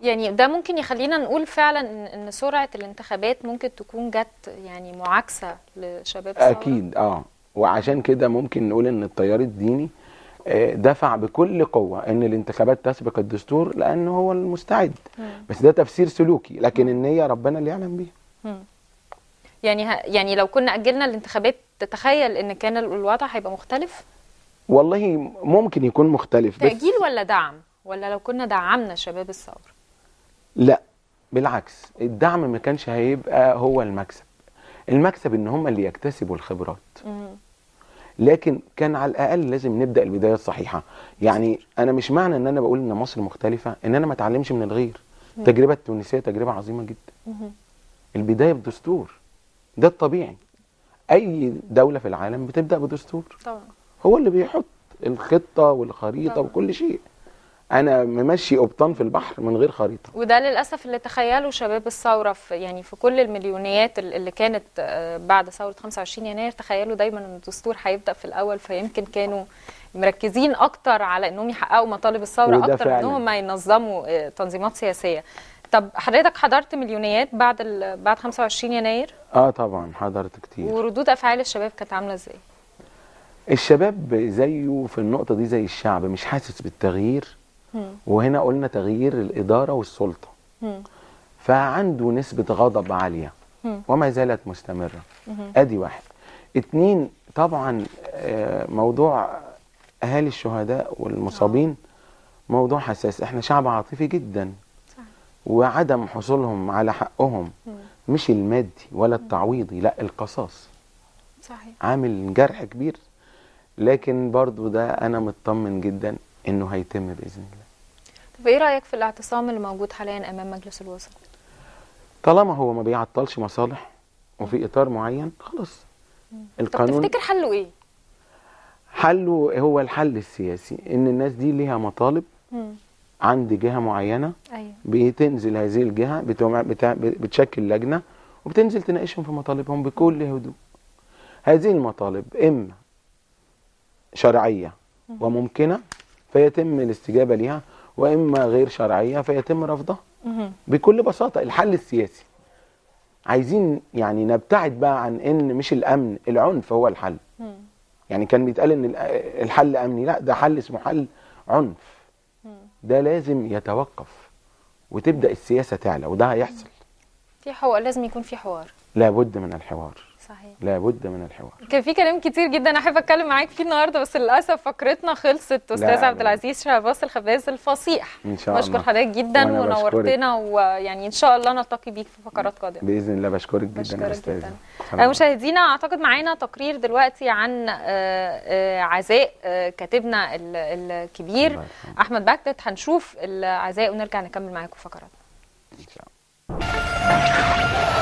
يعني ده ممكن يخلينا نقول فعلا ان سرعة الانتخابات ممكن تكون جت يعني معاكسة لشباب الثوره أكيد آه. وعشان كده ممكن نقول إن التيار الديني آه، دفع بكل قوة إن الانتخابات تسبق الدستور لأنه هو المستعد. مم. بس ده تفسير سلوكي لكن النية ربنا اللي يعلم بيها. يعني ه... يعني لو كنا أجلنا الانتخابات تتخيل إن كان ال- الوضع هيبقى مختلف؟ والله ممكن يكون مختلف بس تأجيل ولا دعم؟ ولا لو كنا دعمنا شباب الثوره لا بالعكس الدعم ما كانش هيبقى هو المكسب. المكسب إن هم اللي يكتسبوا الخبرات. لكن كان على الأقل لازم نبدأ البداية الصحيحة. يعني أنا مش معنى إن أنا بقول إن مصر مختلفة إن أنا ما أتعلمش من الغير. التجربه التونسية تجربة عظيمة جدا. البداية بدستور. ده الطبيعي. أي دولة في العالم بتبدأ بدستور. طبعا. هو اللي بيحط الخطة والخريطة طبعا. وكل شيء. أنا ممشي قبطان في البحر من غير خريطة. وده للأسف اللي تخيله شباب الثورة في يعني في كل المليونيات ال- اللي كانت آه، بعد ثورة 25 يناير تخيلوا دايما إن الدستور هيبدأ في الأول فيمكن كانوا مركزين أكتر على إنهم يحققوا مطالب الثورة أكتر فعلاً. إنهم ما ينظموا آه، تنظيمات سياسية. طب حضرتك حضرت مليونيات بعد ال- بعد 25 يناير؟ آه طبعا حضرت كتير. وردود أفعال الشباب كانت عاملة إزاي؟ الشباب زيه في النقطة دي زي الشعب مش حاسس بالتغيير. وهنا قلنا تغيير الإدارة والسلطة. مم. فعنده نسبة غضب عالية. وما زالت مستمرة. أدي واحد. اتنين طبعا آه، موضوع أهالي الشهداء والمصابين موضوع حساس. إحنا شعب عاطفي جدا. وعدم حصولهم على حقهم. مش المادي ولا التعويضي لا القصاص. صحيح. عامل جرح كبير. لكن برضو ده أنا مطمن جدا إنه هيتم بإذن الله. طب إيه رأيك في الاعتصام اللي موجود حاليا أمام مجلس الوزراء؟ طالما هو ما بيعطلش مصالح وفي إطار معين خلاص. طب القانون تفتكر حله إيه؟ حله هو الحل السياسي إن الناس دي ليها مطالب مم. عند جهة معينة أيوه. بتنزل هذه الجهة بتوع- بتاع- بتشكل لجنة وبتنزل تناقشهم في مطالبهم بكل هدوء. هذه المطالب إما شرعية وممكنة فيتم الاستجابة ليها وإما غير شرعية فيتم رفضها. بكل بساطة الحل السياسي عايزين يعني نبتعد بقى عن إن مش الأمن العنف هو الحل. يعني كان بيتقال إن ال- الحل أمني لا ده حل اسمه حل عنف. ده لازم يتوقف وتبدأ السياسة تعلى وده هيحصل في حوار لازم يكون في حوار لابد من الحوار. صحيح. لابد من الحوار. كان في كلام كتير جدا احب أتكلم معاك فيه النهارده بس للأسف فقرتنا خلصت. أستاذ عبد. العزيز شهباز الخباز الفصيح. إن شاء بشكر الله حضرتك جدا ونورتنا ويعني إن شاء الله نلتقي بيك في فقرات قادمة. بإذن الله. بشكرك جدا بشكرك يا أستاذ جدا. مشاهدينا أعتقد معانا تقرير دلوقتي عن آه، آه، عزاء آه، كاتبنا ال- الكبير. أحمد بكتت هنشوف العزاء ونرجع نكمل معاكم فقرات إن شاء الله.